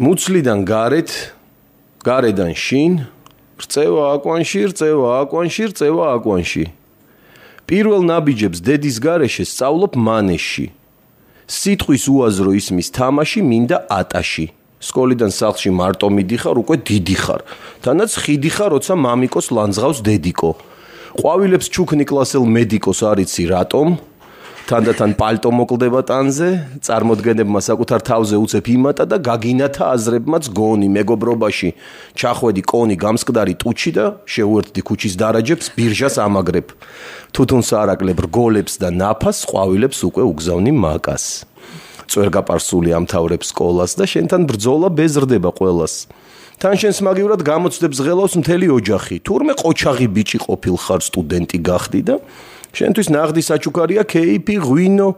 მუცლიდან გარეთ, გარედან შინ, რწევა აკვანში, რწევა აკვანში, რწევა აკვანში. პირველ ნაბიჯებს დედის გარეშე სწავლობ მანეში. სიტყვის უაზრო ისმის თამაში მინდა ატაში. სკოლიდან სახლში მარტო მიდიხარ, უკვე დიდი ხარ. თანაც ხიდი ხარ, როცა მამიკოს ლანძღავს დედიკო. ყვავილებს ჩუქნი კლასელ მედიკოს არიცი რატომ? თანდათან პალტო მოკლდება ტანზე, წარმოდგენებმა საკუთარ თავზე უცებ იმატა და გაგინათა აზრებმაც გონი მეგობრობაში. ჩახვედი კონი გამსკდარი ტუჩი და შეუერთდი ქუჩის დარაჯებს ბირჟას ამაგრებ. თუთუნ სარაკლებ რგოლებს და ნაფას ყვავილებს უკვე უგზავნი მაკას. წვერგაპარსული ამთავრებს სკოლას და შენთან ბრძოლა ბეზრდება ყოველას. თან შენს მაგივრად გამოცდებს ღელავს მთელი ოჯახი. თურმე ყოჩაღი ბიჭი ყოფილ ხარ სტუდენტი გახდი და შენთვის ნაღდი საჩუქარია кейფი, ღვინო,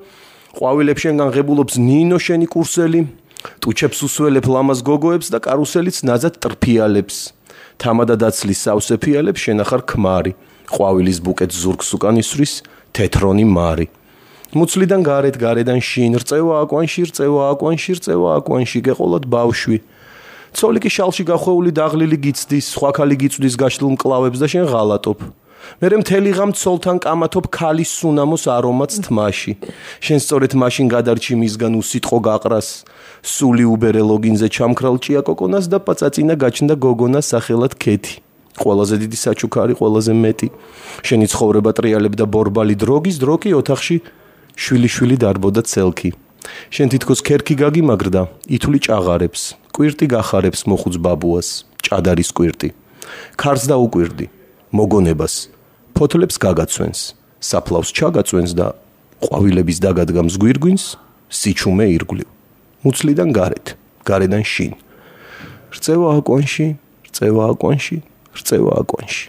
ყვავილებს შენ განღებულობს ნინო შენი კურსელი, ტუჩებს უსველებ ლამაზ გოგოებს და კარუსელიც ნაზად ტრფიალებს. თამადა დაცლის სავსეფიალებს შენ ახარ ქმარი, ყვავილის ბუკეტს ზურგს უკან ისვრის თეთრონი მარი. მუცლიდან გარეთ, გარედან შინ, რწევა აკვანში, რწევა აკვანში, რწევა აკვანში გეყოლათ ბავშვი. ცოლი კი შალში გახვეული დაღლილი გიცდის, სხვა ქალი გიწვდის გაშლილ მკლავებს და შენ ღალატობ. მე მთელი ღამ ცოლთან კამათობ ქალის სუნამოს არომაც თმაში. შენ სწორედ მაშინ გადარჩი მისგან უსიტყო გაყრას. სული უბერე ლოგინზე ჩამქრალ ჭია კოკონას და პაწაწინა გაჩნდა გოგონა სახელად ქეთი. ყველაზე დიდი საჩუქარი ყველაზე მეტი. შენი ცხოვრება ტრიალებდა ბორბალი დროგის დროკი ოთახში შვილი შვილი დარბოდა ცელკი შენ თითქოს ქერქი გაგიმაგრდა ითული ჭაღარებს. კვირტი გახარებს მოხუც ბაბუას. ჭადარის კვირტი. ქარს და უკვირდი მოგონებას ფოთლებს გაგაცვენს საფლავს ჩაგაწვენს და ყვავილების დაგადგამს გვირგვინს სიჩუმე ირგვლივ. მუცლიდან გარეთ გარედან შინ. რწევა აკვანში რწევა აკვანში რწევა აკვანში